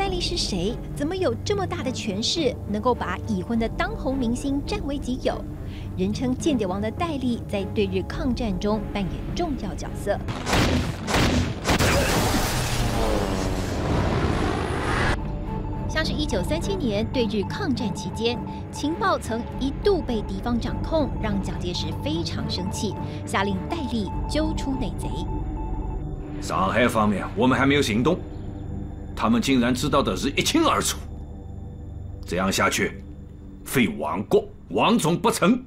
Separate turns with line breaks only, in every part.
戴笠是谁？怎么有这么大的权势，能够把已婚的当红明星占为己有？人称“间谍王”的戴笠，在对日抗战中扮演重要角色。像是一九三七年对日抗战期间，情报曾一度被敌方掌控，让蒋介石非常生气，下令戴笠揪出内贼。
上海方面，我们还没有行动，他们竟然知道的是一清二楚。这样下去，非亡国亡种不成。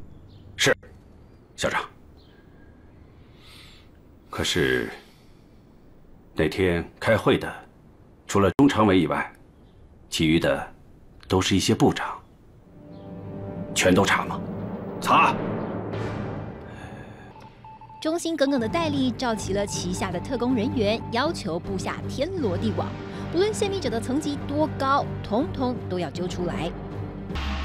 是，校长。可是那天开会的，除了中常委以外。其余的都是一些部长，全都查吗？
查。
忠心耿耿的戴笠召集了旗下的特工人员，要求布下天罗地网，不论泄密者的层级多高，通通都要揪出来。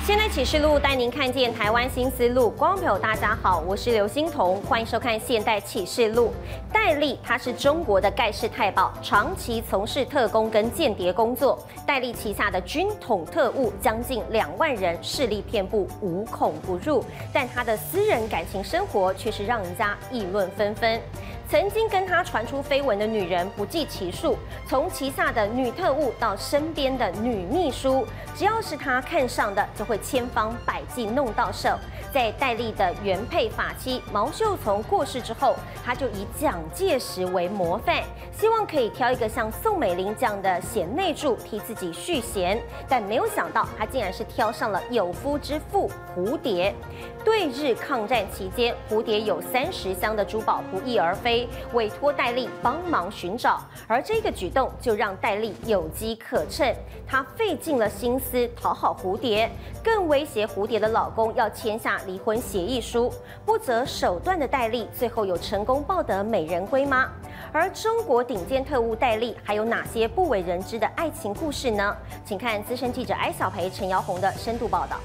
现代启示录带您看见台湾新思路。观众朋友，大家好，我是刘欣彤，欢迎收看现代启示录。戴笠他是中国的盖世太保，长期从事特工跟间谍工作。戴笠旗下的军统特务将近两万人，势力遍布，无孔不入。但他的私人感情生活却是让人家议论纷纷。曾经跟他传出绯闻的女人不计其数，从旗下的女特务到身边的女秘书，只要是他看上的，就会千方百计弄到手。在戴笠的原配法妻毛秀从过世之后，他就以蒋介石为模范，希望可以挑一个像宋美龄这样的贤内助替自己续弦。但没有想到，他竟然是挑上了有夫之妇蝴蝶。对日抗战期间，蝴蝶有三十箱的珠宝不翼而飞，委托戴笠帮忙寻找。而这个举动就让戴笠有机可乘，他费尽了心思讨好蝴蝶，更威胁蝴蝶的老公要签下。离婚协议书，不择手段的戴笠，最后有成功抱得美人归吗？而中国顶尖特务戴笠，还有哪些不为人知的爱情故事呢？请看资深记者艾小培、陈瑶红的深度报道。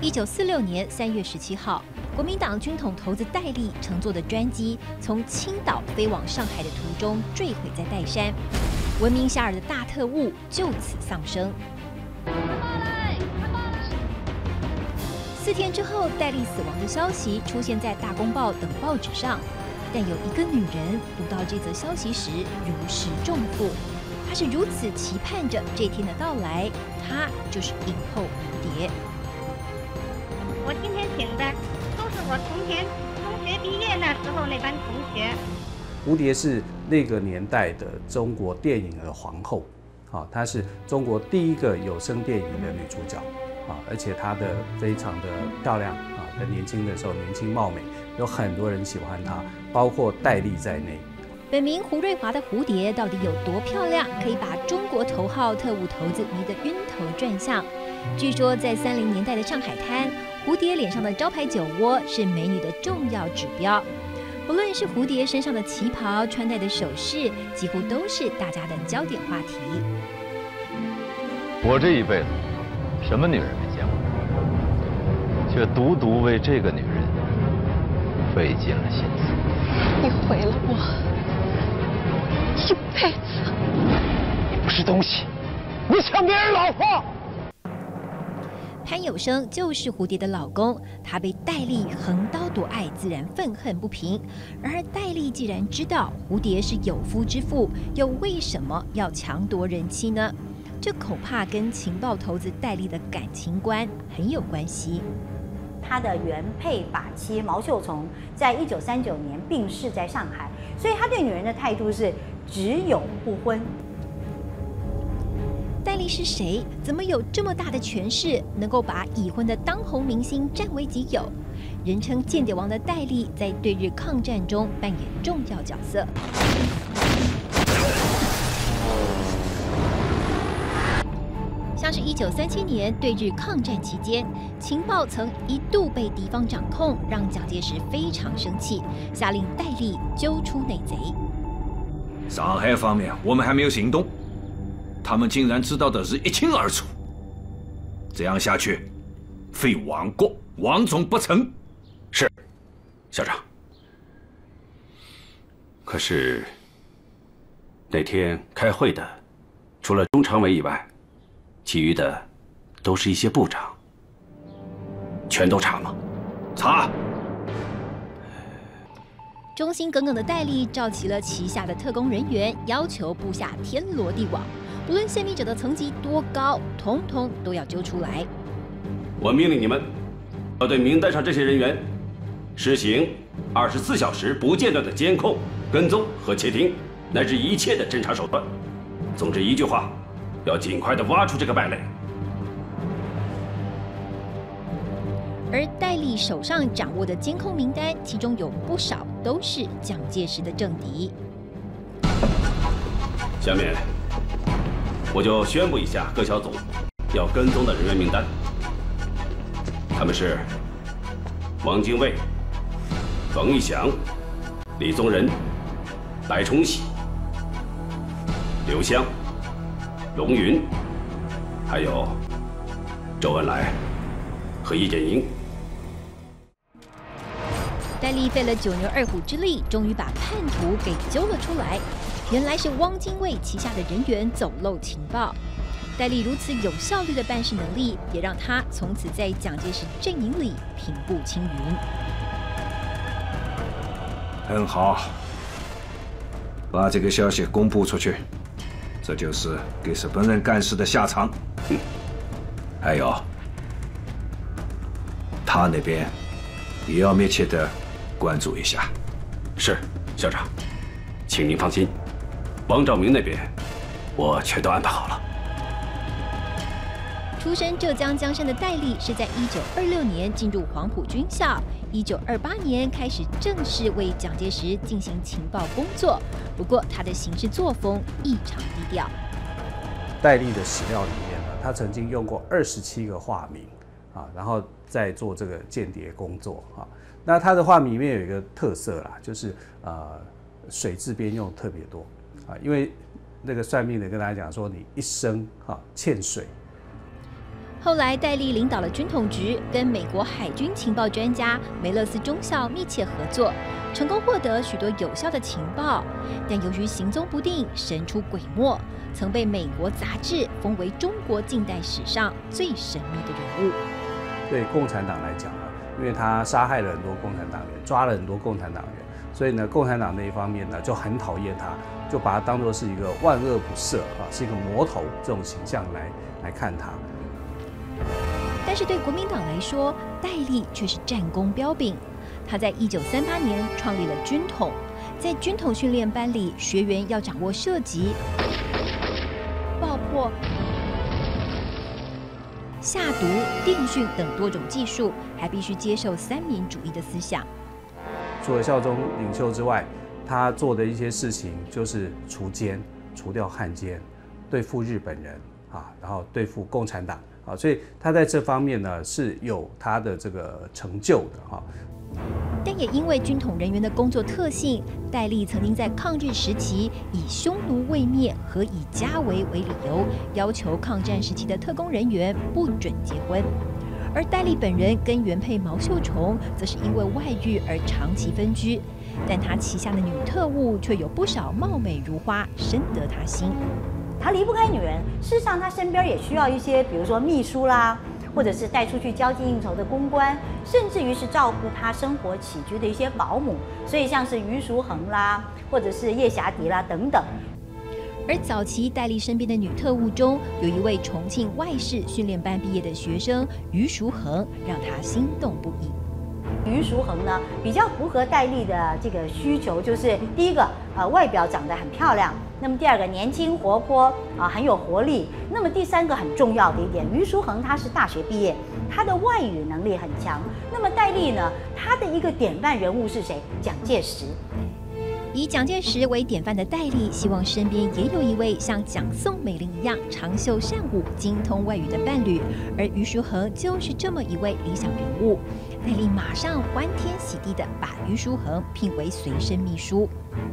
一九四六年三月十七号。国民党军统头子戴笠乘坐的专机从青岛飞往上海的途中坠毁在岱山，闻名遐迩的大特务就此丧生。四天之后，戴笠死亡的消息出现在《大公报》等报纸上，但有一个女人读到这则消息时如释重负，她是如此期盼着这天的到来，她就是影后蝴蝶。
我今天请的都是。我从前中学毕业那时候那班同学，
蝴蝶是那个年代的中国电影的皇后，啊，她是中国第一个有声电影的女主角，啊，而且她的非常的漂亮，啊，在年轻的时候年轻貌美，有很多人喜欢她，包括戴笠在内。
本名胡瑞华的蝴蝶到底有多漂亮，可以把中国头号特务头子迷得晕头转向？据说在三零年代的上海滩。蝴蝶脸上的招牌酒窝是美女的重要指标，不论是蝴蝶身上的旗袍、穿戴的首饰，几乎都是大家的焦点话题。
我这一辈子什么女人没见过，却独独为这个女人费尽了心思。
你毁了我一辈子！
你不是东西，你抢别人老婆！
潘有生就是蝴蝶的老公，他被戴笠横刀夺爱，自然愤恨不平。然而戴笠既然知道蝴蝶是有夫之妇，又为什么要强夺人妻呢？这恐怕跟情报头子戴笠的感情观很有关系。
他的原配法妻毛秀从在一九三九年病逝在上海，所以他对女人的态度是只有不婚。
戴笠是谁？怎么有这么大的权势，能够把已婚的当红明星占为己有？人称“间谍王”的戴笠，在对日抗战中扮演重要角色。像是一九三七年对日抗战期间，情报曾一度被敌方掌控，让蒋介石非常生气，下令戴笠揪出内贼。
上海方面，我们还没有行动。他们竟然知道的是一清二楚，这样下去，非亡国亡种不成。
是，校长。可是那天开会的，除了中常委以外，其余的都是一些部长，全都查吗？
查。
忠心耿耿的戴笠召集了旗下的特工人员，要求布下天罗地网，不论泄密者的层级多高，通通都要揪出来。
我命令你们，要对名单上这些人员实行二十四小时不间断的监控、跟踪和窃听，乃至一切的侦查手段。总之一句话，要尽快的挖出这个败类。
而戴笠手上掌握的监控名单，其中有不少都是蒋介石的政敌。
下面，我就宣布一下各小组要跟踪的人员名单。他们是王精卫、冯玉祥、李宗仁、白崇禧、刘湘、龙云，还有周恩来和易建英。
戴笠费了九牛二虎之力，终于把叛徒给揪了出来。原来是汪精卫旗下的人员走漏情报。戴笠如此有效率的办事能力，也让他从此在蒋介石阵营里平步青云。
很好，把这个消息公布出去，这就是给日本人干事的下场。还有，他那边也要密切的关注一下。
是，校长，请您放心，王兆明那边我全都安排好了。
出身浙江江山的戴笠是在一九二六年进入黄埔军校，一九二八年开始正式为蒋介石进行情报工作。不过他的行事作风异常低调。
戴笠的史料里面呢，他曾经用过二十七个化名啊，然后在做这个间谍工作啊。那他的化名里面有一个特色啦，就是呃水字边用特别多啊，因为那个算命的跟大家讲说，你一生哈欠水。
后来，戴笠领导了军统局，跟美国海军情报专家梅勒斯中校密切合作，成功获得许多有效的情报。但由于行踪不定、神出鬼没，曾被美国杂志封为中国近代史上最神秘的人物。
对共产党来讲啊，因为他杀害了很多共产党员，抓了很多共产党员，所以呢，共产党那一方面呢就很讨厌他，就把他当作是一个万恶不赦啊，是一个魔头这种形象来来看他。
但是对国民党来说，戴笠却是战功彪炳。他在一九三八年创立了军统，在军统训练班里，学员要掌握射击、爆破、下毒、电讯等多种技术，还必须接受三民主义的思想。
除了效忠领袖之外，他做的一些事情就是除奸、除掉汉奸，对付日本人啊，然后对付共产党。啊，所以他在这方面呢是有他的这个成就的哈。
但也因为军统人员的工作特性，戴笠曾经在抗日时期以匈奴未灭和以家为为理由，要求抗战时期的特工人员不准结婚。而戴笠本人跟原配毛秀虫，则是因为外遇而长期分居，但他旗下的女特务却有不少貌美如花，深得他心。
他离不开女人，事实上他身边也需要一些，比如说秘书啦，或者是带出去交际应酬的公关，甚至于是照顾他生活起居的一些保姆。所以像是余淑恒啦，或者是叶霞迪啦等等。
而早期戴笠身边的女特务中，有一位重庆外事训练班毕业的学生于淑恒，让他心动不已。
于淑恒呢，比较符合戴笠的这个需求，就是第一个，呃，外表长得很漂亮；那么第二个，年轻活泼啊，很有活力；那么第三个很重要的一点，于淑恒他是大学毕业，他的外语能力很强。那么戴笠呢，他的一个典范人物是谁？蒋介石。
以蒋介石为典范的戴笠，希望身边也有一位像蒋宋美龄一样长袖善舞、精通外语的伴侣，而余叔恒就是这么一位理想人物。戴笠马上欢天喜地的把余叔恒聘为随身秘书。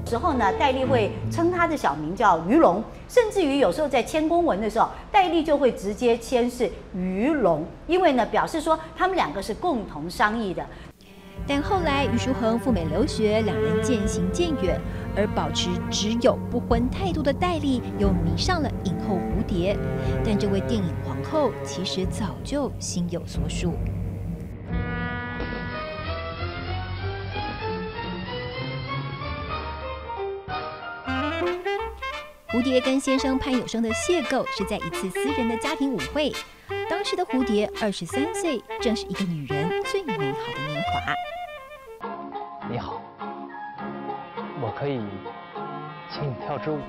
之后呢，戴笠会称他的小名叫余龙，甚至于有时候在签公文的时候，戴笠就会直接签是余龙，因为呢表示说他们两个是共同商议的。
但后来余淑恒赴美留学，两人渐行渐远，而保持只有不婚态度的戴笠又迷上了影后蝴蝶。但这位电影皇后其实早就心有所属。蝴蝶跟先生潘有生的邂逅是在一次私人的家庭舞会。当时的蝴蝶二十三岁，正是一个女人最美好的年华。
你好，我可以请你跳支舞。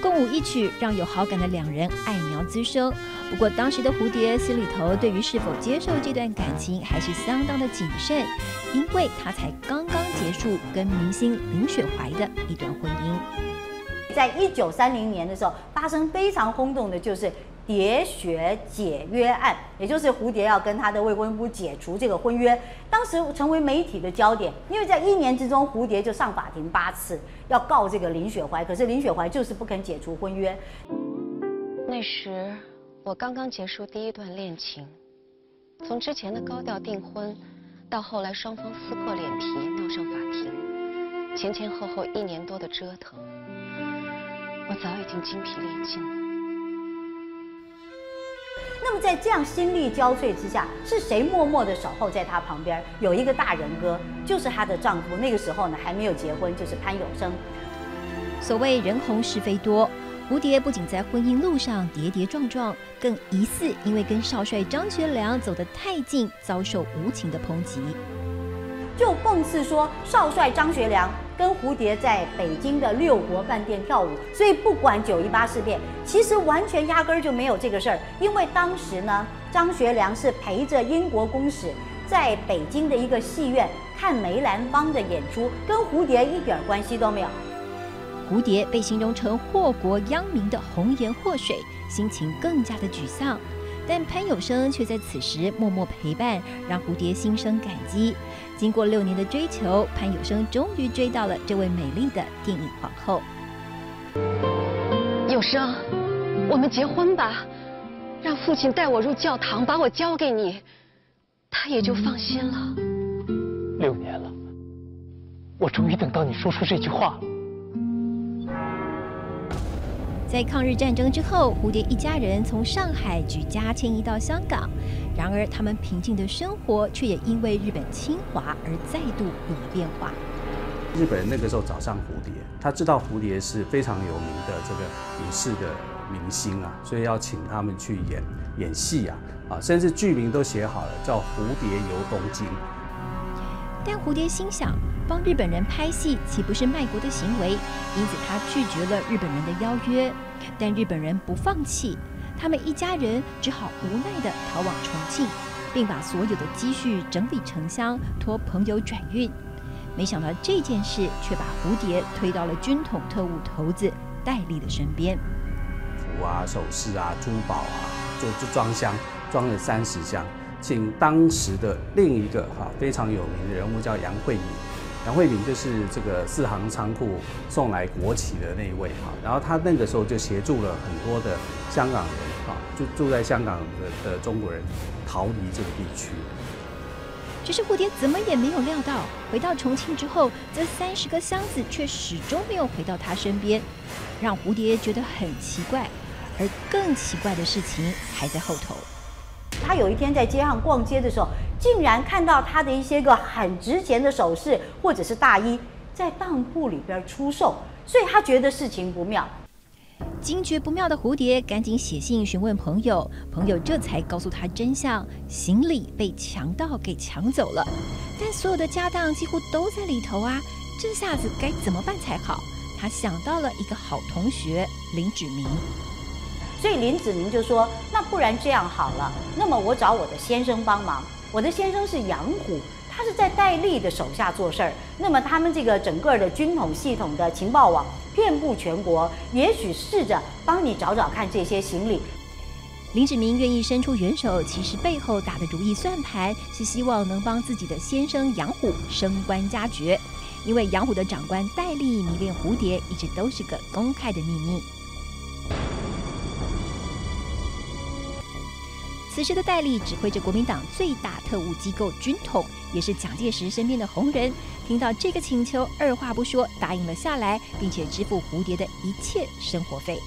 共舞一曲，让有好感的两人爱苗滋生。不过，当时的蝴蝶心里头对于是否接受这段感情还是相当的谨慎，因为她才刚刚结束跟明星林雪怀的一段婚姻。
在一九三零年的时候，发生非常轰动的就是蝶雪解约案，也就是蝴蝶要跟她的未婚夫解除这个婚约，当时成为媒体的焦点。因为在一年之中，蝴蝶就上法庭八次，要告这个林雪怀，可是林雪怀就是不肯解除婚约。
那时我刚刚结束第一段恋情，从之前的高调订婚，到后来双方撕破脸皮闹上法庭，前前后后一年多的折腾。我早已经精疲力尽。
那么在这样心力交瘁之下，是谁默默的守候在她旁边？有一个大人哥，就是她的丈夫。那个时候呢，还没有结婚，就是潘有生。
所谓人红是非多，蝴蝶不仅在婚姻路上跌跌撞撞，更疑似因为跟少帅张学良走得太近，遭受无情的抨击。
就讽刺说，少帅张学良跟蝴蝶在北京的六国饭店跳舞，所以不管九一八事变，其实完全压根儿就没有这个事儿。因为当时呢，张学良是陪着英国公使在北京的一个戏院看梅兰芳的演出，跟蝴蝶一点关系都没有。
蝴蝶被形容成祸国殃民的红颜祸水，心情更加的沮丧。但潘有生却在此时默默陪伴，让蝴蝶心生感激。经过六年的追求，潘有生终于追到了这位美丽的电影皇后。
有生，我们结婚吧，让父亲带我入教堂，把我交给你，他也就放心了。
六年了，我终于等到你说出这句话了。
在抗日战争之后，蝴蝶一家人从上海举家迁移到香港。然而，他们平静的生活却也因为日本侵华而再度有了变化。
日本人那个时候找上蝴蝶，他知道蝴蝶是非常有名的这个影视的明星啊，所以要请他们去演演戏啊，啊，甚至剧名都写好了，叫《蝴蝶游东京》。
但蝴蝶心想。帮日本人拍戏岂不是卖国的行为？因此他拒绝了日本人的邀约。但日本人不放弃，他们一家人只好无奈地逃往重庆，并把所有的积蓄整理成箱，托朋友转运。没想到这件事却把蝴蝶推到了军统特务头子戴笠的身边。
服啊、首饰啊、珠宝啊，就就装箱，装了三十箱，请当时的另一个哈非常有名的人物叫杨惠敏。杨惠敏就是这个四行仓库送来国旗的那一位哈，然后他那个时候就协助了很多的香港人哈，就住在香港的的中国人逃离这个地区。
只是蝴蝶怎么也没有料到，回到重庆之后，这三十个箱子却始终没有回到他身边，让蝴蝶觉得很奇怪。而更奇怪的事情还在后头。
他有一天在街上逛街的时候。竟然看到他的一些个很值钱的首饰或者是大衣在当铺里边出售，所以他觉得事情不妙。
惊觉不妙的蝴蝶赶紧写信询问朋友，朋友这才告诉他真相：行李被强盗给抢走了，但所有的家当几乎都在里头啊！这下子该怎么办才好？他想到了一个好同学林子明，
所以林子明就说：“那不然这样好了，那么我找我的先生帮忙。”我的先生是杨虎，他是在戴笠的手下做事儿。那么他们这个整个的军统系统的情报网遍布全国，也许试着帮你找找看这些行李。
林志明愿意伸出援手，其实背后打的如意算盘是希望能帮自己的先生杨虎升官加爵，因为杨虎的长官戴笠迷恋蝴蝶，一直都是个公开的秘密。此时的戴笠指挥着国民党最大特务机构军统，也是蒋介石身边的红人。听到这个请求，二话不说答应了下来，并且支付蝴蝶的一切生活费。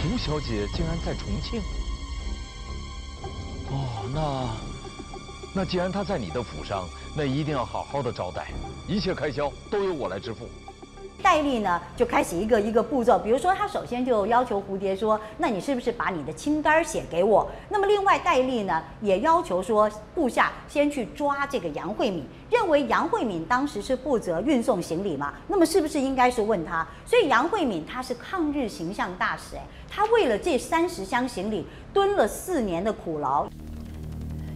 胡小姐竟然在重庆？哦，那那既然她在你的府上，那一定要好好的招待，一切开销都由我来支付。
戴笠呢就开始一个一个步骤，比如说他首先就要求蝴蝶说：“那你是不是把你的清单写给我？”那么另外戴笠呢也要求说部下先去抓这个杨惠敏，认为杨惠敏当时是负责运送行李嘛，那么是不是应该是问他？所以杨惠敏他是抗日形象大使，哎，他为了这三十箱行李蹲了四年的苦劳。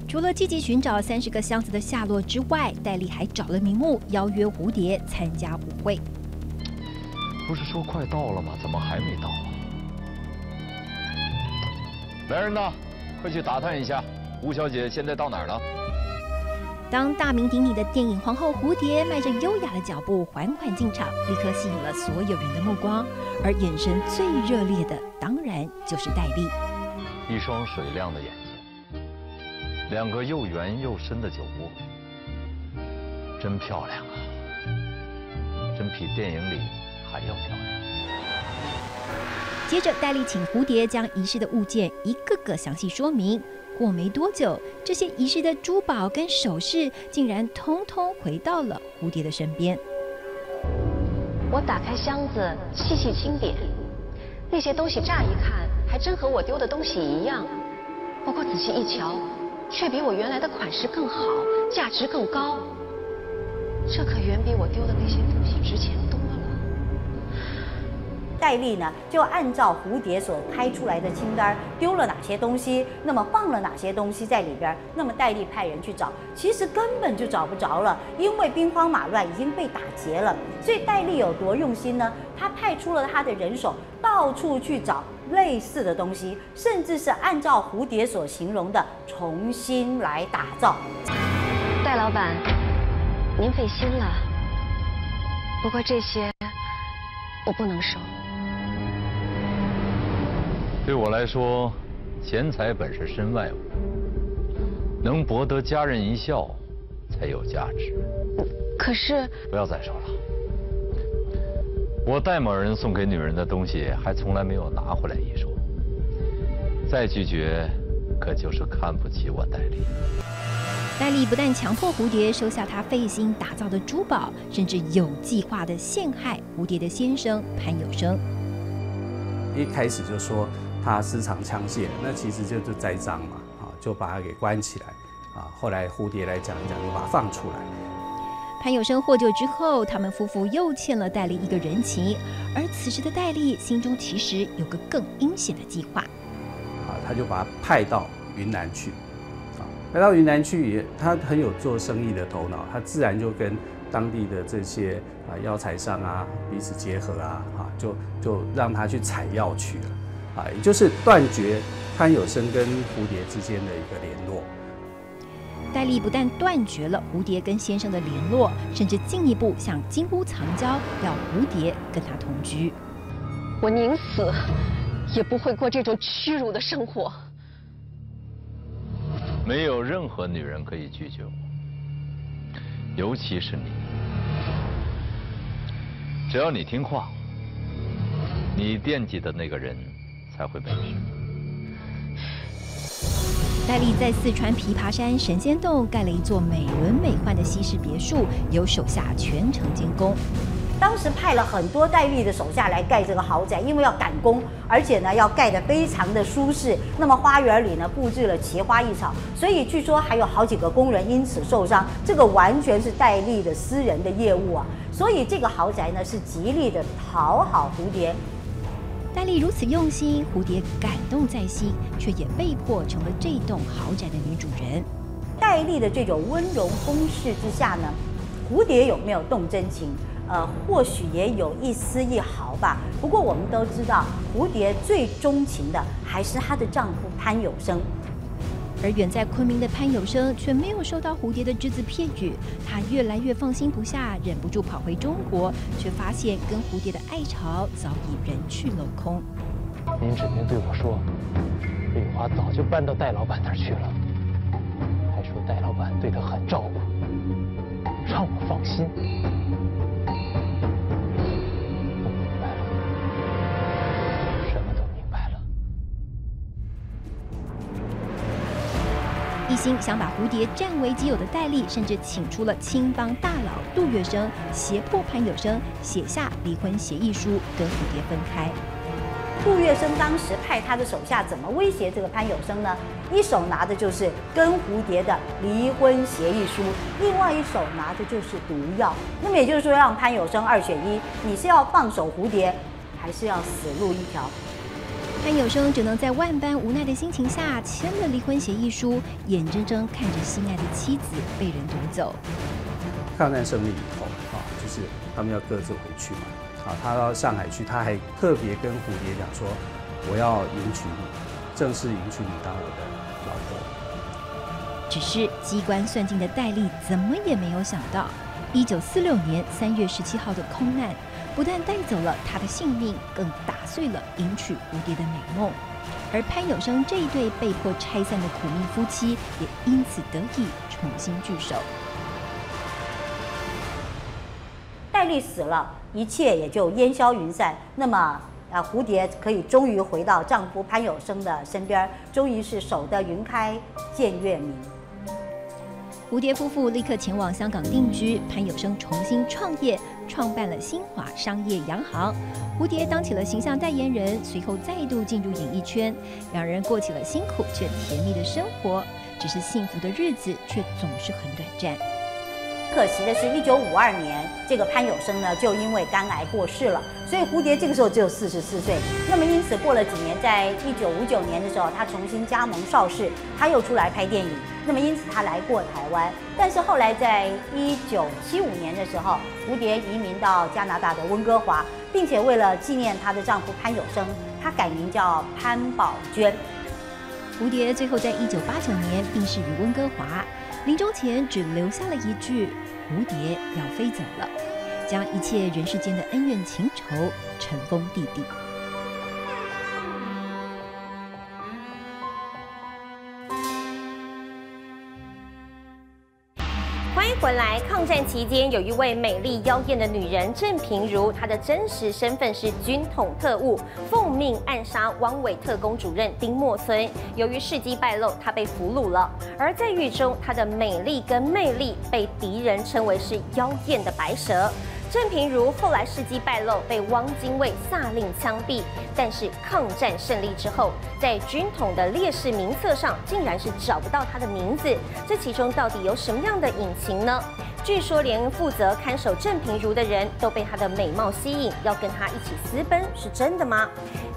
除了积极寻找三十个箱子的下落之外，戴笠还找了名目邀约蝴蝶参加舞会。
不是说快到了吗？怎么还没到啊？来人呐，快去打探一下，吴小姐现在到哪儿了？
当大名鼎鼎的电影皇后蝴蝶迈着优雅的脚步缓缓进场，立刻吸引了所有人的目光。而眼神最热烈的，当然就是戴笠。
一双水亮的眼睛，两个又圆又深的酒窝，真漂亮啊！真比电影里。还要漂亮。
接着，戴笠请蝴蝶将遗失的物件一个个详细说明。过没多久，这些遗失的珠宝跟首饰竟然通通回到了蝴蝶的身边。
我打开箱子，细细清点，那些东西乍一看还真和我丢的东西一样。不过仔细一瞧，却比我原来的款式更好，价值更高。这可远比我丢的那些东西值钱多。
戴笠呢，就按照蝴蝶所开出来的清单，丢了哪些东西，那么放了哪些东西在里边，那么戴笠派人去找，其实根本就找不着了，因为兵荒马乱已经被打劫了。所以戴笠有多用心呢？他派出了他的人手，到处去找类似的东西，甚至是按照蝴蝶所形容的重新来打造。
戴老板，您费心了。不过这些我不能收。
对我来说，钱财本是身外物，能博得家人一笑，才有价值。
可是，
不要再说了。我戴某人送给女人的东西，还从来没有拿回来一说。再拒绝，可就是看不起我戴笠。
戴笠不但强迫蝴蝶收下他费心打造的珠宝，甚至有计划的陷害蝴蝶的先生潘有生。
一开始就说。他私藏枪械，那其实就是栽赃嘛，啊，就把他给关起来，啊，后来蝴蝶来讲一讲，就把他放出来。
潘有生获救之后，他们夫妇又欠了戴笠一个人情，而此时的戴笠心中其实有个更阴险的计划，
啊，他就把他派到云南去，啊，派到云南去也，他很有做生意的头脑，他自然就跟当地的这些啊药材商啊彼此结合啊，啊，就就让他去采药去了。啊，也就是断绝潘有生跟蝴蝶之间的一个联络。
戴笠不但断绝了蝴蝶跟先生的联络，甚至进一步向金屋藏娇，要蝴蝶跟他同居。
我宁死也不会过这种屈辱的生活。
没有任何女人可以拒绝我，尤其是你。只要你听话，你惦记的那个人。才会被事。
戴笠在四川琵琶山神仙洞盖了一座美轮美奂的西式别墅，由手下全程监工。
当时派了很多戴笠的手下来盖这个豪宅，因为要赶工，而且呢要盖得非常的舒适。那么花园里呢布置了奇花异草，所以据说还有好几个工人因此受伤。这个完全是戴笠的私人的业务啊，所以这个豪宅呢是极力的讨好蝴蝶。
戴笠如此用心，蝴蝶感动在心，却也被迫成了这栋豪宅的女主人。
戴笠的这种温柔攻势之下呢，蝴蝶有没有动真情？呃，或许也有一丝一毫吧。不过我们都知道，蝴蝶最钟情的还是她的丈夫潘有生。
而远在昆明的潘有生却没有收到蝴蝶的只字片语，他越来越放心不下，忍不住跑回中国，却发现跟蝴蝶的爱巢早已人去楼空。
您指定对我说，瑞华早就搬到戴老板那儿去了，还说戴老板对他很照顾，让我放心。
一心想把蝴蝶占为己有的戴笠，甚至请出了青帮大佬杜月笙，胁迫潘有生写下离婚协议书，跟蝴蝶分开。
杜月笙当时派他的手下怎么威胁这个潘有生呢？一手拿的就是跟蝴蝶的离婚协议书，另外一手拿的就是毒药。那么也就是说，让潘有生二选一，你是要放手蝴蝶，还是要死路一条？
潘有生只能在万般无奈的心情下签了离婚协议书，眼睁睁看着心爱的妻子被人夺走。
抗战胜利以后啊，就是他们要各自回去嘛。啊，他到上海去，他还特别跟蝴蝶讲说：“我要迎娶你，正式迎娶你当我的老婆。”
只是机关算尽的戴笠怎么也没有想到，一九四六年三月十七号的空难。不但带走了他的性命，更打碎了迎娶蝴蝶的美梦。而潘有生这一对被迫拆散的苦命夫妻，也因此得以重新聚首。
戴笠死了，一切也就烟消云散。那么，啊，蝴蝶可以终于回到丈夫潘有生的身边，终于是守得云开见月明。
蝴蝶夫妇立刻前往香港定居，潘有生重新创业，创办了新华商业洋行。蝴蝶当起了形象代言人，随后再度进入演艺圈，两人过起了辛苦却甜蜜的生活。只是幸福的日子却总是很短暂。
可惜的是，一九五二年，这个潘有生呢就因为肝癌过世了，所以蝴蝶这个时候只有四十四岁。那么因此过了几年，在一九五九年的时候，他重新加盟邵氏，他又出来拍电影。那么因此他来过台湾，但是后来在一九七五年的时候，蝴蝶移民到加拿大的温哥华，并且为了纪念她的丈夫潘有生，她改名叫潘宝娟。
蝴蝶最后在一九八九年病逝于温哥华。临终前只留下了一句：“蝴蝶要飞走了”，将一切人世间的恩怨情仇尘封地底。
回来，抗战期间有一位美丽妖艳的女人郑平如，她的真实身份是军统特务，奉命暗杀汪伪特工主任丁默村。由于事迹败露，她被俘虏了。而在狱中，她的美丽跟魅力被敌人称为是妖艳的白蛇。郑平如后来事迹败露，被汪精卫下令枪毙。但是抗战胜利之后，在军统的烈士名册上，竟然是找不到他的名字。这其中到底有什么样的隐情呢？据说连负责看守郑平如的人都被她的美貌吸引，要跟她一起私奔，是真的吗？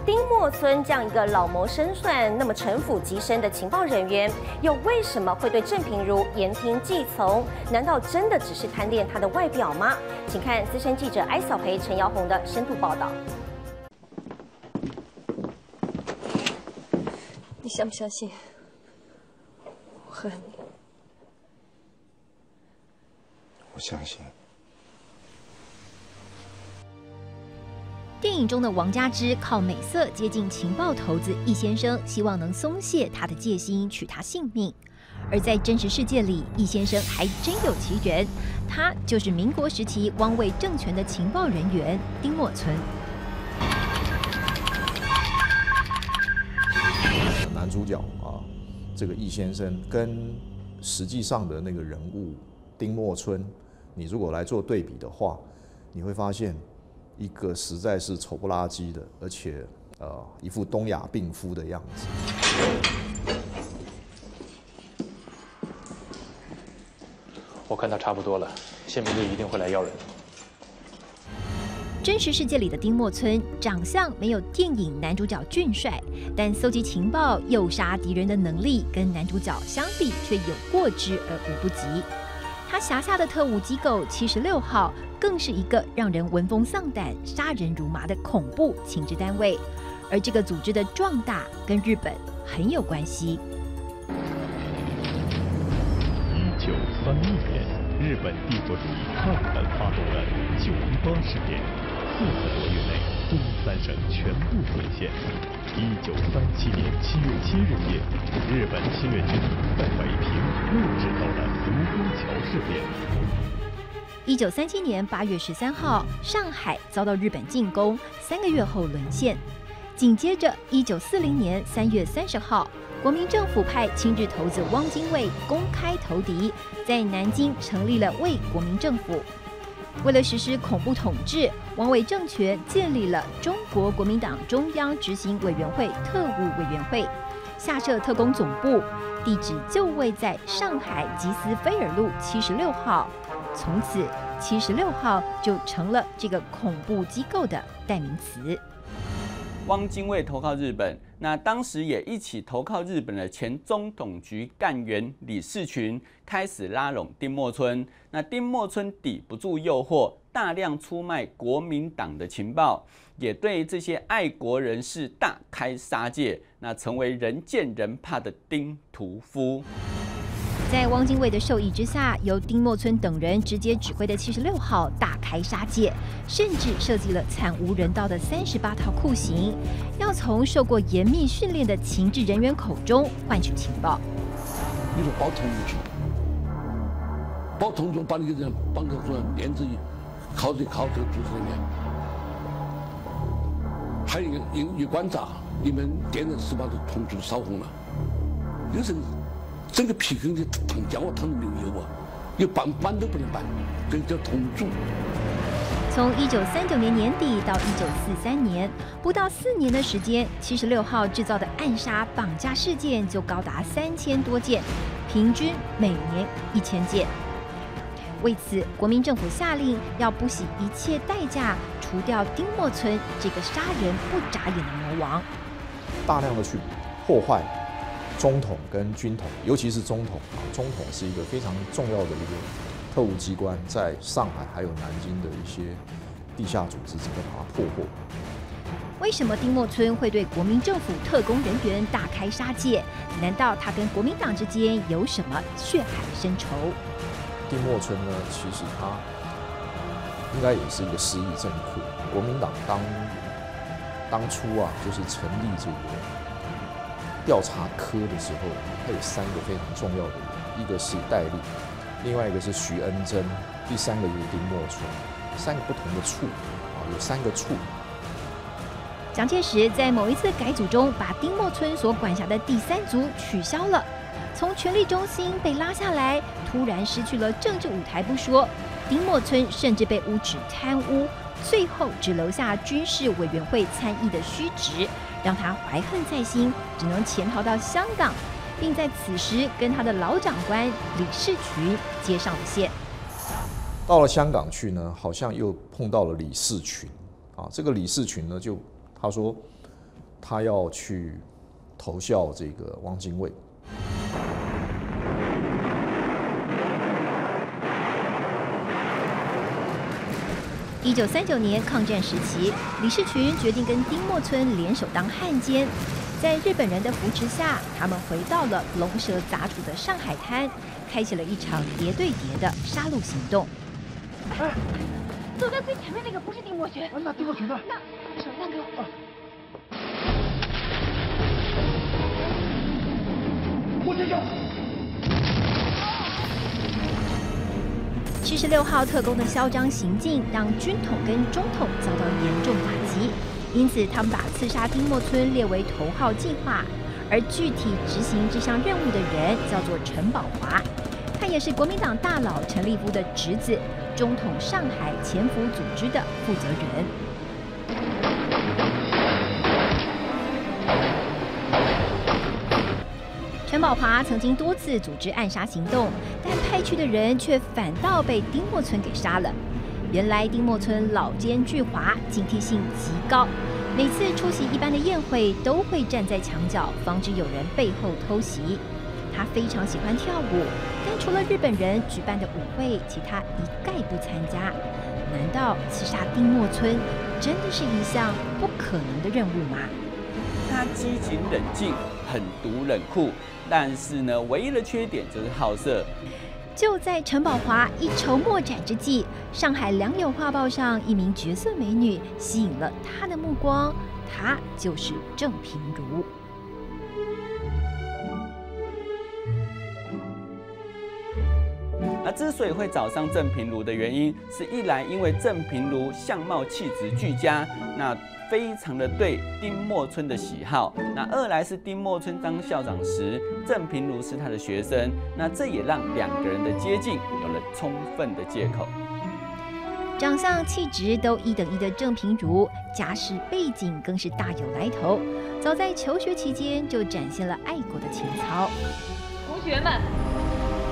丁默村这样一个老谋深算、那么城府极深的情报人员，又为什么会对郑平如言听计从？难道真的只是贪恋她的外表吗？请看资深记者艾小培、陈耀红的深度报道。
你相不相信？我恨你。
我相信。
电影中的王佳芝靠美色接近情报头子易先生，希望能松懈他的戒心，取他性命。而在真实世界里，易先生还真有其人，他就是民国时期汪伪政权的情报人员丁默村。
男主角啊，这个易先生跟实际上的那个人物丁默村，你如果来做对比的话，你会发现。一个实在是丑不拉几的，而且呃一副东亚病夫的样子。
我看他差不多了，宪兵队一定会来要人。
真实世界里的丁默村长相没有电影男主角俊帅，但搜集情报、诱杀敌人的能力跟男主角相比却有过之而无不及。他辖下的特务机构七十六号，更是一个让人闻风丧胆、杀人如麻的恐怖情治单位。而这个组织的壮大跟日本很有关系。
一九三一年，日本帝国主义突然发动了九一八事变，四个多月内，东三省全部沦陷。一九三七年七月七日夜，日本侵略军在北平又制造了卢沟桥事变。
一九三七年八月十三号，上海遭到日本进攻，三个月后沦陷。紧接着，一九四零年三月三十号，国民政府派亲日头子汪精卫公开投敌，在南京成立了魏国民政府。为了实施恐怖统治，王伟政权建立了中国国民党中央执行委员会特务委员会，下设特工总部，地址就位在上海吉斯菲尔路七十六号。从此，七十六号就成了这个恐怖机构的代名词。
汪精卫投靠日本，那当时也一起投靠日本的前中统局干员李士群开始拉拢丁默村。那丁默村抵不住诱惑，大量出卖国民党的情报，也对这些爱国人士大开杀戒，那成为人见人怕的丁屠夫。
在汪精卫的授意之下，由丁默村等人直接指挥的七十六号大开杀戒，甚至设计了惨无人道的三十八套酷刑，要从受过严密训练的情治人员口中换取情报。
你说包同去，包同中把那个人绑到说帘子里，靠着靠这个柱子里面，还有一个一一关闸，里面点燃是把这铜柱烧红了，有时。整个皮跟的烫焦啊，烫流油啊，有办板都不能办，这叫铜铸。
从一九三九年年底到一九四三年，不到四年的时间，七十六号制造的暗杀、绑架事件就高达三千多件，平均每年一千件。为此，国民政府下令要不惜一切代价除掉丁默村这个杀人不眨眼的魔王，
大量的去破坏。中统跟军统，尤其是中统啊，中统是一个非常重要的一个特务机关，在上海还有南京的一些地下组织，整个把它破获？
为什么丁默村会对国民政府特工人员大开杀戒？难道他跟国民党之间有什么血海深仇？
丁默村呢，其实他应该也是一个失意政客。国民党当当初啊，就是成立这个。调查科的时候，它有三个非常重要的人，一个是戴笠，另外一个是徐恩珍，第三个就是丁默村，三个不同的处啊，有三个处。
蒋介石在某一次改组中，把丁默村所管辖的第三组取消了，从权力中心被拉下来，突然失去了政治舞台不说，丁默村甚至被污指贪污，最后只留下军事委员会参议的虚职。让他怀恨在心，只能潜逃到香港，并在此时跟他的老长官李士群接上了线。
到了香港去呢，好像又碰到了李士群啊。这个李士群呢，就他说他要去投效这个汪精卫。
一九三九年抗战时期，李士群决定跟丁默村联手当汉奸，在日本人的扶持下，他们回到了龙蛇杂处的上海滩，开启了一场叠对叠的杀戮行动。
哎，走在最前面那个不是丁默群，
那丁默群呢？
那手让给我。
我先上。
七十六号特工的嚣张行径，让军统跟中统遭到严重打击，因此他们把刺杀丁默村列为头号计划。而具体执行这项任务的人叫做陈宝华，他也是国民党大佬陈立夫的侄子，中统上海潜伏组织的负责人。陈宝华曾经多次组织暗杀行动，派去的人却反倒被丁默村给杀了。原来丁默村老奸巨猾，警惕性极高，每次出席一般的宴会都会站在墙角，防止有人背后偷袭。他非常喜欢跳舞，但除了日本人举办的舞会，其他一概不参加。难道刺杀丁默村真的是一项不可能的任务吗？
他机警冷静，狠毒冷酷。但是呢，唯一的缺点就是好色。
就在陈宝华一筹莫展之际，上海良友画报上一名绝色美女吸引了他的目光，她就是郑平如。
而之所以会找上郑平如的原因，是一来因为郑平如相貌气质俱佳，那非常的对丁默村的喜好；那二来是丁默村当校长时，郑平如是他的学生，那这也让两个人的接近有了充分的借口。
长相气质都一等一的郑平如，家世背景更是大有来头，早在求学期间就展现了爱国的情操。
同学们，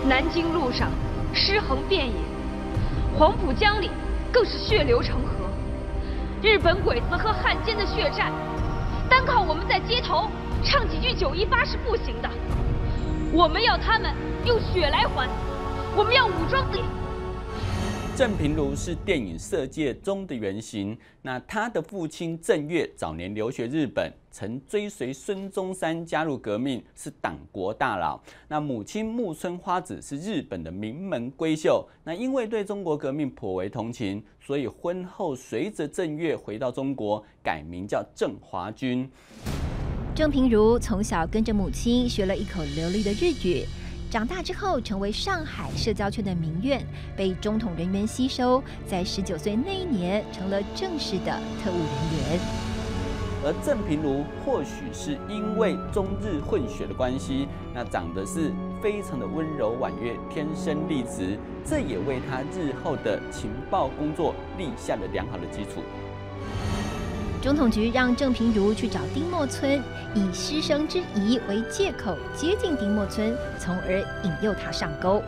南京路上。尸横遍野，黄浦江里更是血流成河。日本鬼子和汉奸的血战，单靠我们在街头唱几句九一八是不行的。我们要他们用血来还，我们要武装起
郑平如是电影《色戒》中的原型。那他的父亲郑月早年留学日本，曾追随孙中山加入革命，是党国大佬。那母亲木村花子是日本的名门闺秀。那因为对中国革命颇为同情，所以婚后随着郑月回到中国，改名叫郑华君。
郑平如从小跟着母亲学了一口流利的日语。长大之后，成为上海社交圈的名媛，被中统人员吸收，在十九岁那一年，成了正式的特务人员。
而郑平如或许是因为中日混血的关系，那长得是非常的温柔婉约，天生丽质，这也为他日后的情报工作立下了良好的基础。
中统局让郑平如去找丁默村，以师生之谊为借口接近丁默村，从而引诱他上钩。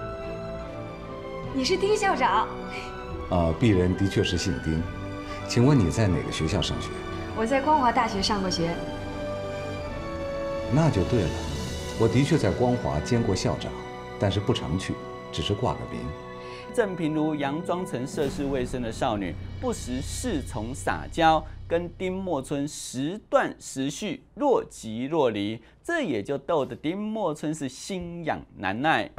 你是丁校长？
啊，鄙人的确是姓丁，请问你在哪个学校上学？
我在光华大学上过学。
那就对了，我的确在光华兼过校长，但是不常去，只是挂个名。
郑平如佯装成涉世未深的少女，不时恃宠撒娇，跟丁默村时断时续，若即若离，这也就逗得丁默村是心痒难耐。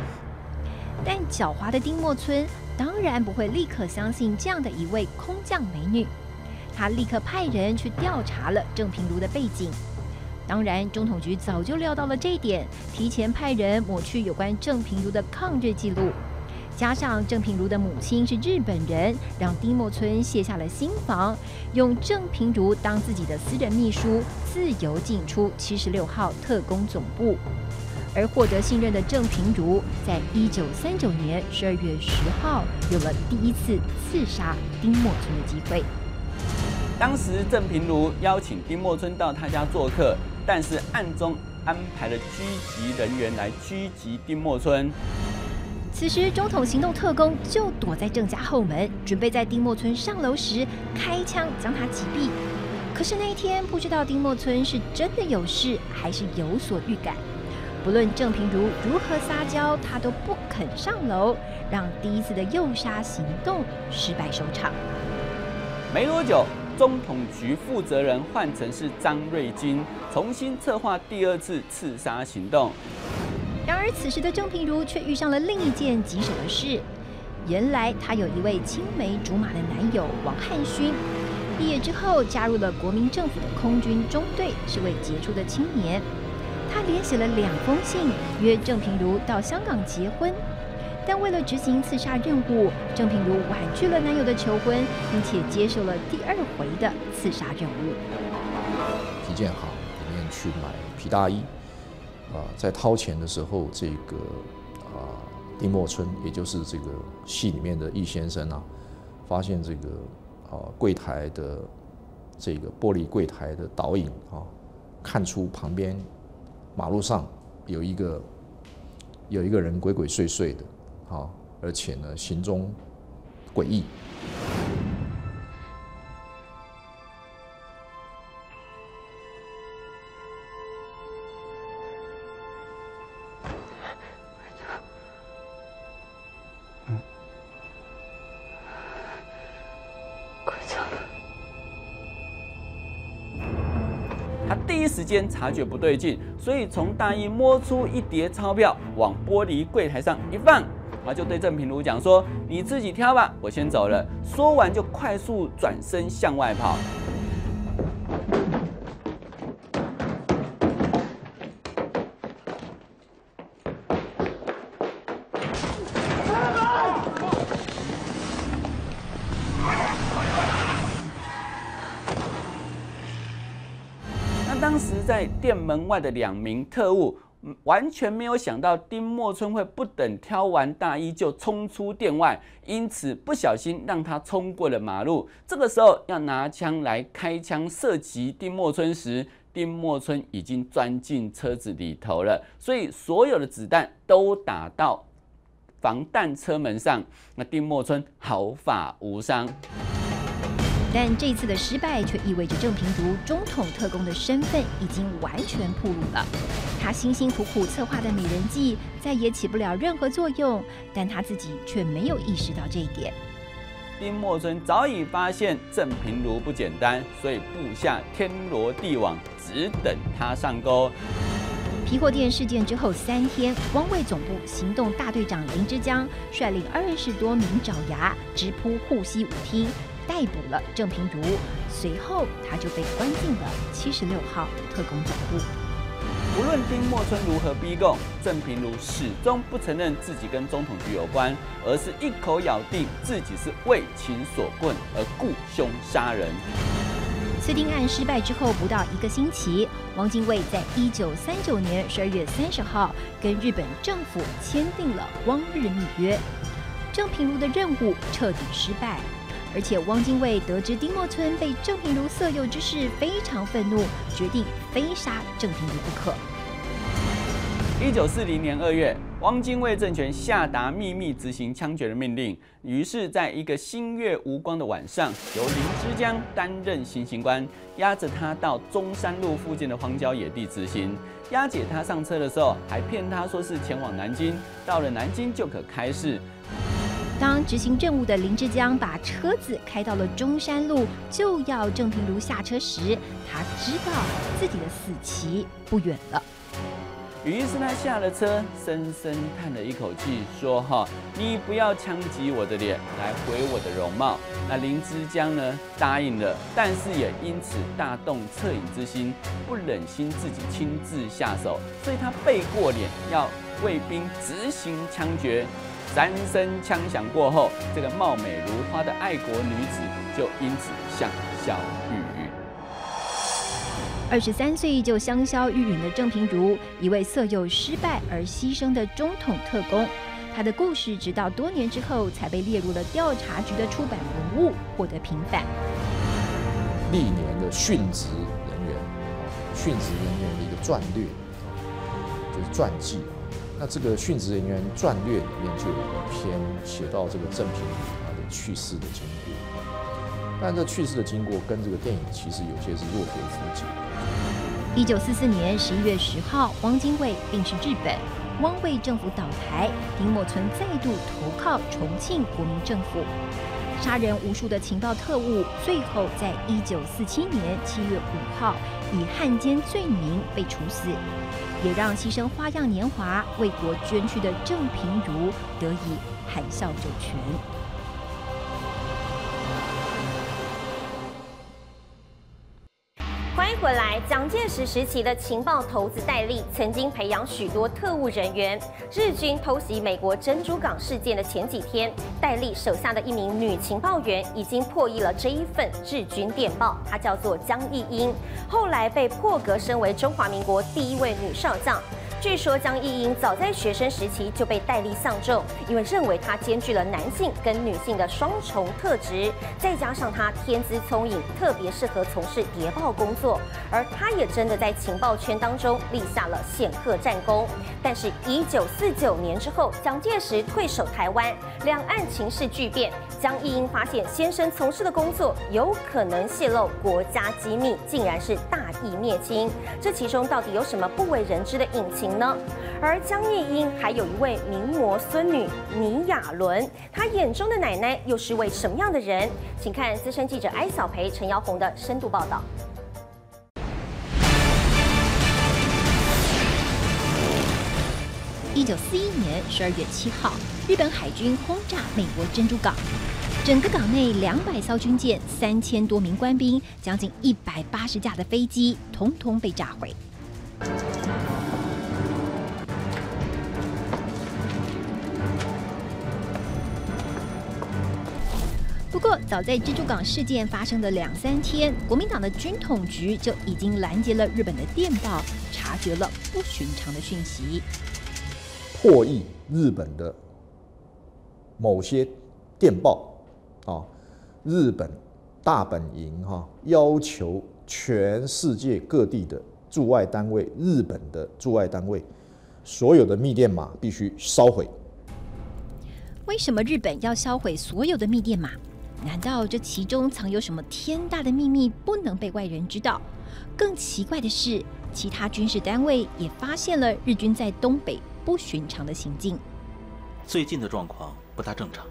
但狡猾的丁默村当然不会立刻相信这样的一位空降美女，他立刻派人去调查了郑平如的背景。当然，中统局早就料到了这一点，提前派人抹去有关郑平如的抗日记录。加上郑平如的母亲是日本人，让丁默村卸下了心防，用郑平如当自己的私人秘书，自由进出七十六号特工总部。而获得信任的郑平如，在一九三九年十二月十号，有了第一次刺杀丁默村的机会。
当时郑平如邀请丁默村到他家做客，但是暗中安排了狙击人员来狙击丁默村。
此时，中统行动特工就躲在郑家后门，准备在丁默村上楼时开枪将他击毙。可是那一天，不知道丁默村是真的有事，还是有所预感。不论郑平如如何撒娇，他都不肯上楼，让第一次的诱杀行动失败收场。
没多久，中统局负责人换成是张瑞金，重新策划第二次刺杀行动。
然而，此时的郑平如却遇上了另一件棘手的事。原来，她有一位青梅竹马的男友王汉勋，毕业之后加入了国民政府的空军中队，是位杰出的青年。他连写了两封信，约郑平如到香港结婚。但为了执行刺杀任务，郑平如婉拒了男友的求婚，并且接受了第二回的刺杀任务。
皮件行里面去买皮大衣。啊，在掏钱的时候，这个啊，丁默村，也就是这个戏里面的易先生啊，发现这个啊柜台的这个玻璃柜台的倒影啊，看出旁边马路上有一个有一个人鬼鬼祟祟的啊，而且呢行踪诡异。
间察觉不对劲，所以从大衣摸出一叠钞票，往玻璃柜台上一放，啊，就对郑品如讲说：“你自己挑吧，我先走了。”说完就快速转身向外跑。店门外的两名特务。完全没有想到丁默春会不等挑完大衣就冲出店外，因此不小心让他冲过了马路。这个时候要拿枪来开枪射击丁默春时，丁默春已经钻进车子里头了，所以所有的子弹都打到防弹车门上，那丁默春毫发无伤。
但这次的失败却意味着郑平如中统特工的身份已经完全暴露了。他辛辛苦苦策划的美人计再也起不了任何作用，但他自己却没有意识到这一点。
丁默村早已发现郑平如不简单，所以布下天罗地网，只等他上钩。
皮货店事件之后三天，汪卫总部行动大队长林之江率领二十多名爪牙直扑沪西舞厅。逮捕了郑平如，随后他就被关进了七十六号特工总部。
无论丁默村如何逼供，郑平如始终不承认自己跟中统局有关，而是一口咬定自己是为情所困而雇凶杀人。
刺丁案失败之后不到一个星期，汪精卫在一九三九年十二月三十号跟日本政府签订了汪日密约，郑平如的任务彻底失败。而且汪精卫得知丁默村被郑平如色诱之事，非常愤怒，决定非杀郑平如不可。
一九四零年二月，汪精卫政权下达秘密执行枪决的命令，于是，在一个星月无光的晚上，由林之江担任行刑官，押着他到中山路附近的荒郊野地执行。押解他上车的时候，还骗他说是前往南京，到了南京就可开市。
当执行任务的林志江把车子开到了中山路，就要郑平如下车时，他知道自己的死期不远了。
于是他下了车，深深叹了一口气，说：“哈，你不要枪击我的脸来毁我的容貌。”那林之江呢，答应了，但是也因此大动恻隐之心，不忍心自己亲自下手，所以他背过脸要卫兵执行枪决。三声枪响过后，这个貌美如花的爱国女子就因此香消玉殒。
二十三岁就香消玉殒的郑平如，一位色诱失败而牺牲的中统特工，她的故事直到多年之后才被列入了调查局的出版文物，获得平反。
历年的殉职人员，殉职人员的一个传略，就是传记。那这个殉职人员传略里面就有一篇写到这个郑平他的去世的经过，但这去世的经过跟这个电影其实有些是若有似无。
一九四四年十一月十号，汪精卫病逝日本，汪伪政府倒台，丁默村再度投靠重庆国民政府，杀人无数的情报特务，最后在一九四七年七月五号以汉奸罪名被处死。也让牺牲花样年华为国捐躯的郑平如得以含笑九泉。
蒋介石时期的情报头子戴笠，曾经培养许多特务人员。日军偷袭美国珍珠港事件的前几天，戴笠手下的一名女情报员已经破译了这一份日军电报，她叫做江义英，后来被破格升为中华民国第一位女少将。据说江一英早在学生时期就被戴笠相中，因为认为他兼具了男性跟女性的双重特质，再加上他天资聪颖，特别适合从事谍报工作，而他也真的在情报圈当中立下了显赫战功。但是，一九四九年之后，蒋介石退守台湾，两岸情势巨变，江一英发现先生从事的工作有可能泄露国家机密，竟然是大义灭亲。这其中到底有什么不为人知的隐情？呢？而江夜英还有一位名模孙女倪雅伦，她眼中的奶奶又是位什么样的人？请看资深记者艾小培、陈瑶红的深度报道。
一九四一年十二月七号，日本海军轰炸美国珍珠港，整个港内两百艘军舰、三千多名官兵、将近一百八十架的飞机，统统被炸毁。不过，早在珍珠港事件发生的两三天，国民党的军统局就已经拦截了日本的电报，察觉了不寻常的讯息，
破译日本的某些电报啊，日本大本营哈要求全世界各地的驻外单位，日本的驻外单位所有的密电码必须烧毁。
为什么日本要销毁所有的密电码？难道这其中藏有什么天大的秘密，不能被外人知道？更奇怪的是，其他军事单位也发现了日军在东北不寻常的行径。
最近的状况不大正常。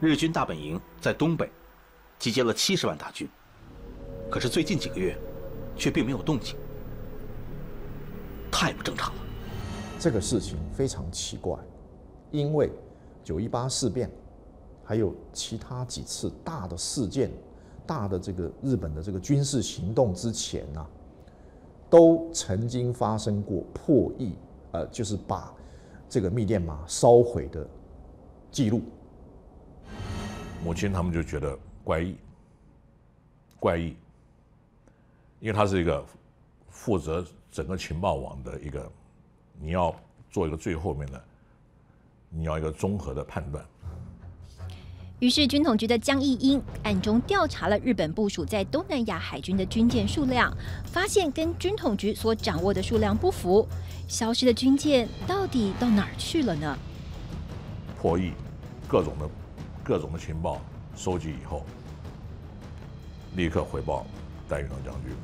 日军大本营在东北，集结了七十万大军，可是最近几个月，却并没有动静，太不正常了。
这个事情非常奇怪，因为九一八事变。还有其他几次大的事件，大的这个日本的这个军事行动之前呢，都曾经发生过破译，呃，就是把这个密电码烧毁的记录。
母亲他们就觉得怪异，怪异，因为他是一个负责整个情报网的一个，你要做一个最后面的，你要一个综合的判断。
于是，军统局的江义英暗中调查了日本部署在东南亚海军的军舰数量，发现跟军统局所掌握的数量不符。消失的军舰到底到哪儿去了呢？
破译各种的各种的情报收集以后，立刻回报戴玉龙将军，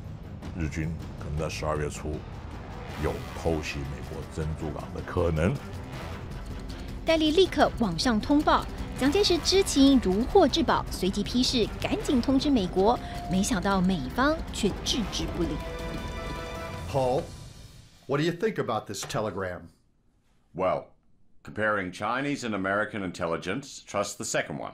日军可能在十二月初有偷袭美国珍珠港的可能。
戴笠立刻往上通报。蒋介石知情如获至宝，随即批示赶紧通知美国，没想到美方却置之不理。
Paul, what do you think about this telegram?
Well, comparing Chinese and American intelligence, trust the second one.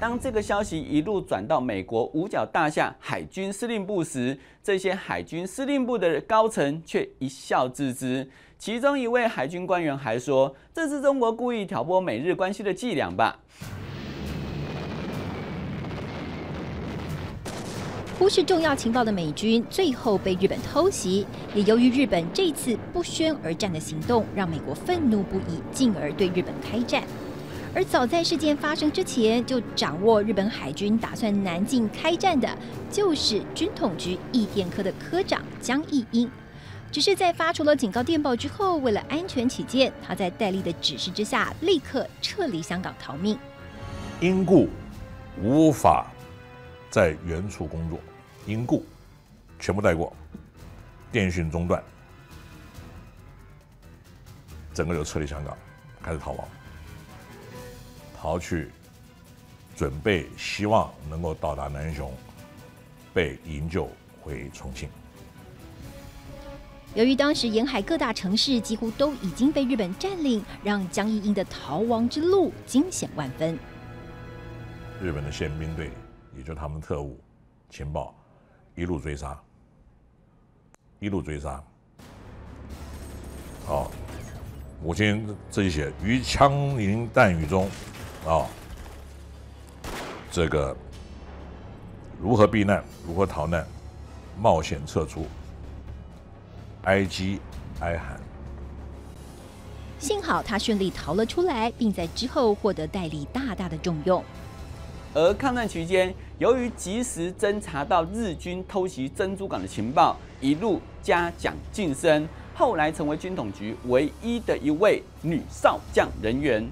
当这个消息一路转到美国五角大厦海军司令部时，这些海军司令部的高层却一笑置之。其中一位海军官员还说：“这是中国故意挑拨美日关系的伎俩吧？”
忽视重要情报的美军最后被日本偷袭，也由于日本这次不宣而战的行动，让美国愤怒不已，进而对日本开战。而早在事件发生之前，就掌握日本海军打算南进开战的，就是军统局译电科的科长江义英。只是在发出了警告电报之后，为了安全起见，他在戴笠的指示之下，立刻撤离香港逃命。
因故无法在原处工作，因故全部带过，电讯中断，整个就撤离香港，开始逃亡，逃去，准备希望能够到达南雄，被营救回重庆。
由于当时沿海各大城市几乎都已经被日本占领，让江一英的逃亡之路惊险万分。
日本的宪兵队，也就是他们特务、情报，一路追杀，一路追杀。好，母亲这一写于枪林弹雨中，啊，这个如何避难，如何逃难，冒险撤出。哀饥哀寒，
幸好他顺利逃了出来，并在之后获得戴笠大大的重用。
而抗战期间，由于及时侦查到日军偷袭珍珠港的情报，一路嘉奖晋升，后来成为军统局唯一的一位女少将人员。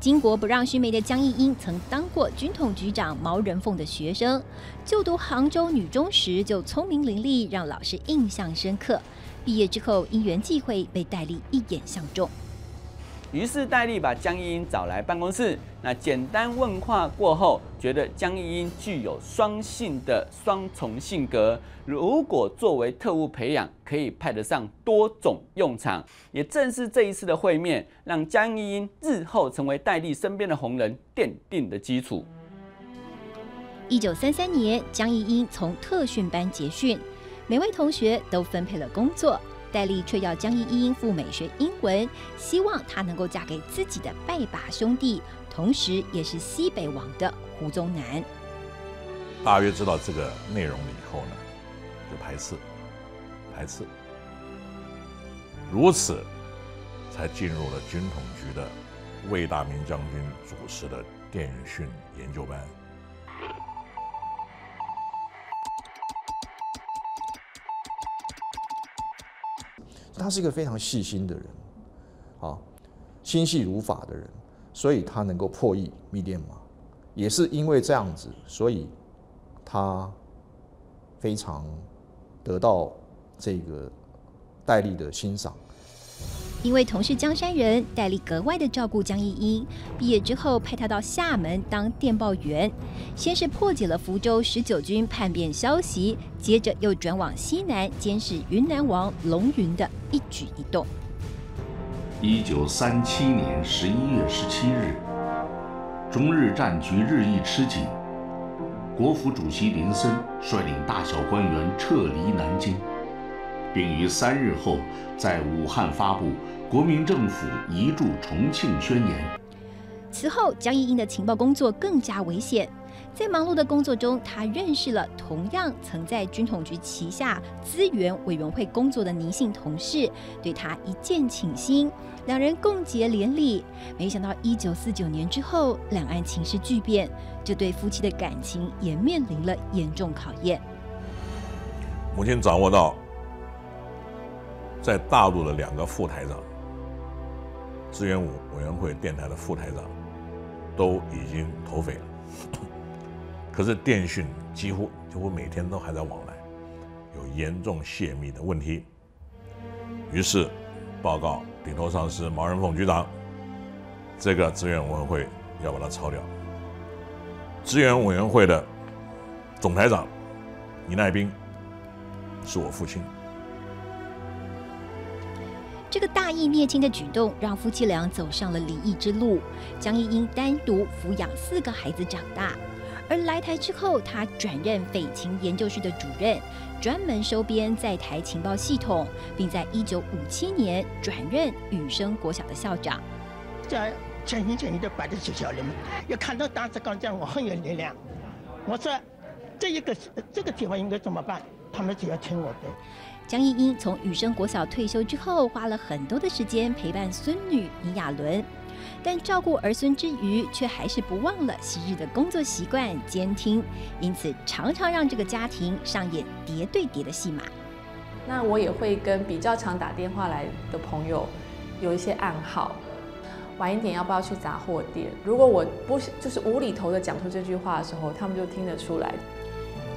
巾帼不让须眉的江一英曾当过军统局长毛人凤的学生，就读杭州女中时就聪明伶俐，让老师印象深刻。毕业之后因缘际会被戴笠一眼相中。
于是戴笠把江一英找来办公室，那简单问话过后，觉得江一英具有双性的双重性格，如果作为特务培养，可以派得上多种用场。也正是这一次的会面，让江一英日后成为戴笠身边的红人奠定的基础。
一九三三年，江一英从特训班结训，每位同学都分配了工作。戴笠却要江一英赴美学英文，希望她能够嫁给自己的拜把兄弟，同时也是西北王的胡宗南。
大约知道这个内容了以后呢，就排斥，排斥，如此才进入了军统局的魏大明将军主持的电讯研究班。
他是一个非常细心的人，啊，心细如发的人，所以他能够破译密电码，也是因为这样子，所以他非常得到这个戴笠的欣赏。
因为同是江山人，戴笠格外的照顾江一英。毕业之后，派他到厦门当电报员，先是破解了福州十九军叛变消息，接着又转往西南监视云南王龙云的一举一动。
一九三七年十一月十七日，中日战局日益吃紧，国府主席林森率领大小官员撤离南京。并于三日后在武汉发布国民政府移驻重庆宣言。
此后，江一英的情报工作更加危险。在忙碌的工作中，他认识了同样曾在军统局旗下资源委员会工作的倪姓同事，对他一见倾心，两人共结连理。没想到，一九四九年之后，两岸情势巨变，这对夫妻的感情也面临了严重考验。
母亲掌握到。在大陆的两个副台长，资源委委员会电台的副台长，都已经投匪了。可是电讯几乎几乎每天都还在往来，有严重泄密的问题。于是报告顶头上司毛人凤局长，这个资源委员会要把它抄掉。资源委员会的总台长倪耐斌是我父亲。
这个大义灭亲的举动，让夫妻俩走上了离异之路。江一英单独抚养四个孩子长大，而来台之后，他转任匪情研究室的主任，专门收编在台情报系统，并在一九五七年转任雨生国小的校长。
这全心全意的摆在学校里面，要看到当时刚讲，我很有力量。我说这一个这个地方应该怎么办？他们就要听我的。
江一英从雨生国小退休之后，花了很多的时间陪伴孙女倪雅伦，但照顾儿孙之余，却还是不忘了昔日的工作习惯监听，因此常常让这个家庭上演叠对叠的戏码。
那我也会跟比较常打电话来的朋友有一些暗号，晚一点要不要去杂货店？如果我不就是无厘头的讲出这句话的时候，他们就听得出来。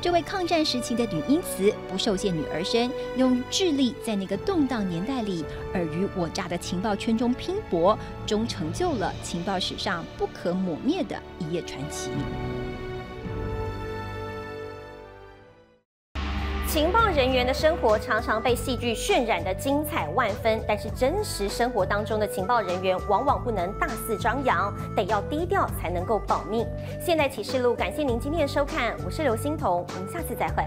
这位抗战时期的女英雌，不受限女儿身，用智力在那个动荡年代里尔虞我诈的情报圈中拼搏，终成就了情报史上不可抹灭的一页传奇。
情报人员的生活常常被戏剧渲染的精彩万分，但是真实生活当中的情报人员往往不能大肆张扬，得要低调才能够保命。现代启示录，感谢您今天的收看，我是刘欣彤，我们下次再会。